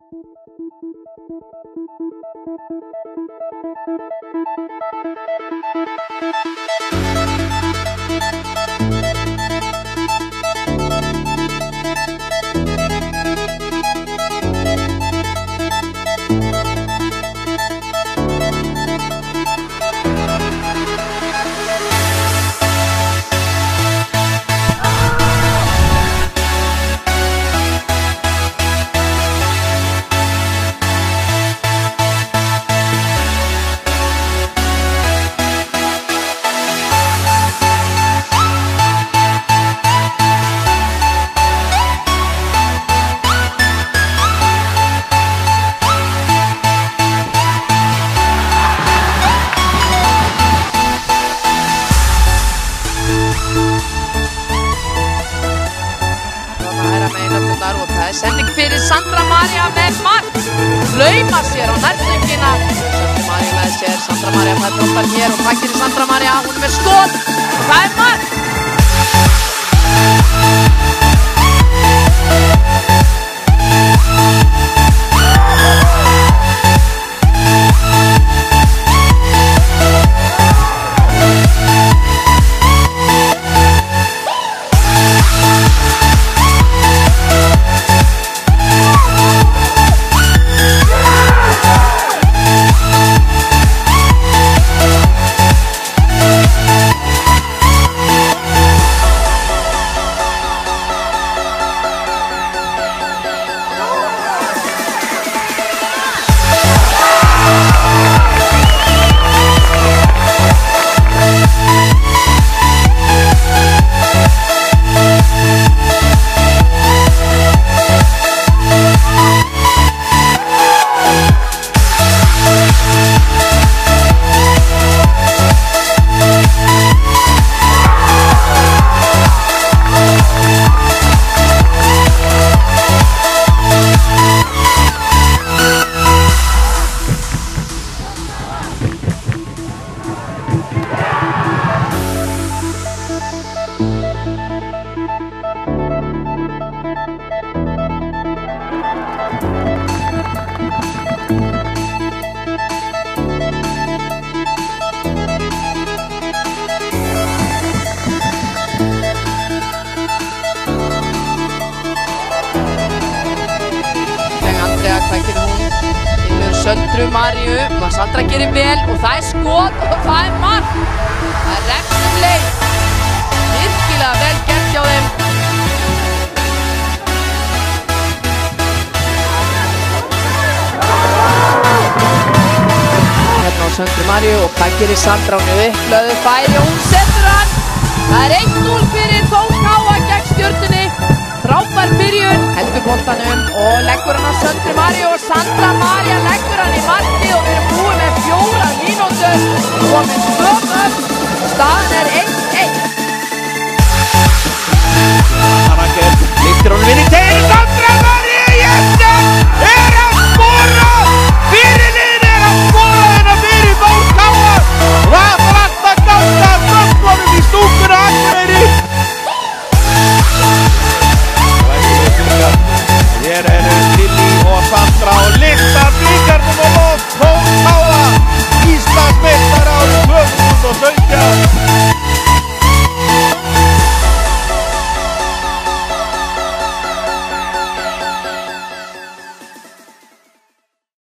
Thank you. Er sending fyrir Sandra Maria með mark. Lauma sér á nærtöngina. Sandra Maria með sér, Sandra Maria fær boltar hér og takkir í Sandra Maria. Hún er með skot og það er mark. Söndru Maríu, og Sandra gerir vel og það er skot og það er mark. Það er refnum leið. Virkilega vel gert hjá þeim. Hérna á Söndru Maríu og hvað gerir Sandra? Hún er upplöðu færi og hún setur hann. Það er 1-0 fyrir Þór Káa gegn stjórnunni. Frábær byrjun, heldur boltanum og leggur hann á Söndru Maríu og Sandra María leggur